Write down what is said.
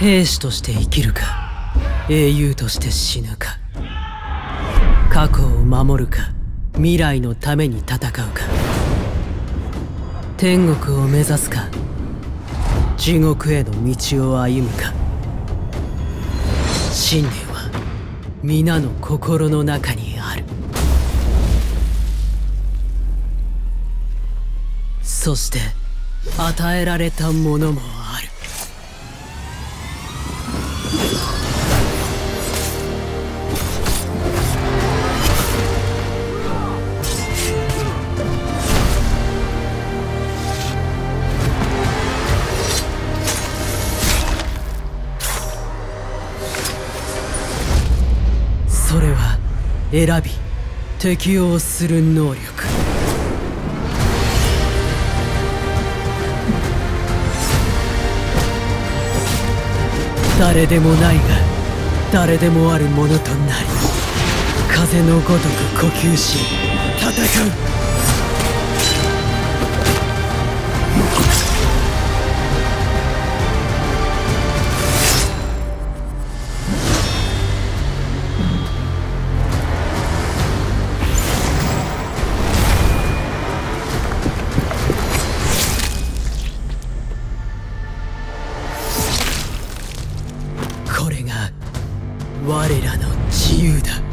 兵士として生きるか英雄として死ぬか過去を守るか未来のために戦うか。天国を目指すか地獄への道を歩むか。信念は皆の心の中にある。そして与えられたものもある。それは選び適応する能力。誰でもないが誰でもあるものとなり風のごとく呼吸し戦う。が我らの自由だ。